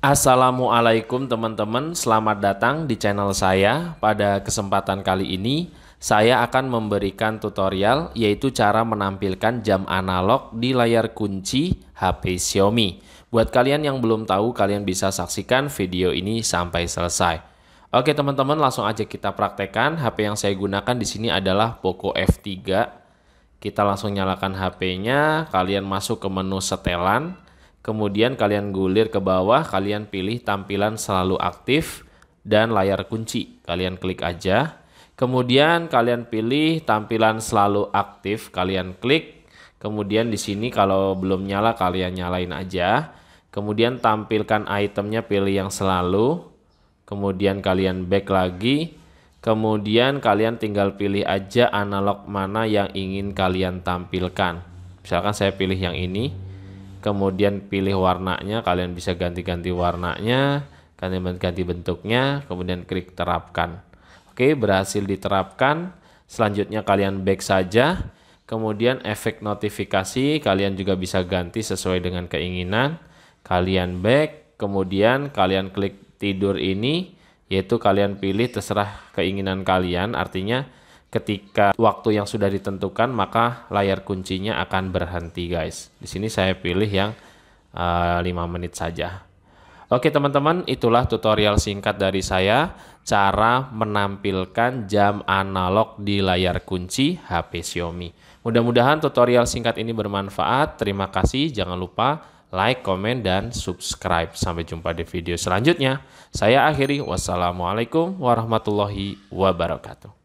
Assalamualaikum teman-teman, selamat datang di channel saya. Pada kesempatan kali ini, saya akan memberikan tutorial yaitu cara menampilkan jam analog di layar kunci HP Xiaomi. Buat kalian yang belum tahu, kalian bisa saksikan video ini sampai selesai. Oke teman-teman, langsung aja kita praktekkan. HP yang saya gunakan di sini adalah Poco F3. Kita langsung nyalakan HP-nya, kalian masuk ke menu setelan Kemudian kalian gulir ke bawah, kalian pilih tampilan selalu aktif dan layar kunci. Kalian klik aja. Kemudian kalian pilih tampilan selalu aktif, kalian klik. Kemudian di sini kalau belum nyala kalian nyalain aja. Kemudian tampilkan itemnya pilih yang selalu. Kemudian kalian back lagi. Kemudian kalian tinggal pilih aja analog mana yang ingin kalian tampilkan. Misalkan saya pilih yang ini kemudian pilih warnanya kalian bisa ganti-ganti warnanya kalian ganti bentuknya kemudian klik terapkan. Oke berhasil diterapkan. Selanjutnya kalian back saja. Kemudian efek notifikasi kalian juga bisa ganti sesuai dengan keinginan. Kalian back kemudian kalian klik tidur ini yaitu kalian pilih terserah keinginan kalian. Artinya ketika waktu yang sudah ditentukan maka layar kuncinya akan berhenti guys. Di sini saya pilih yang uh, 5 menit saja. Oke teman-teman, itulah tutorial singkat dari saya cara menampilkan jam analog di layar kunci HP Xiaomi. Mudah-mudahan tutorial singkat ini bermanfaat. Terima kasih, jangan lupa like, komen, dan subscribe. Sampai jumpa di video selanjutnya. Saya akhiri. Wassalamualaikum warahmatullahi wabarakatuh.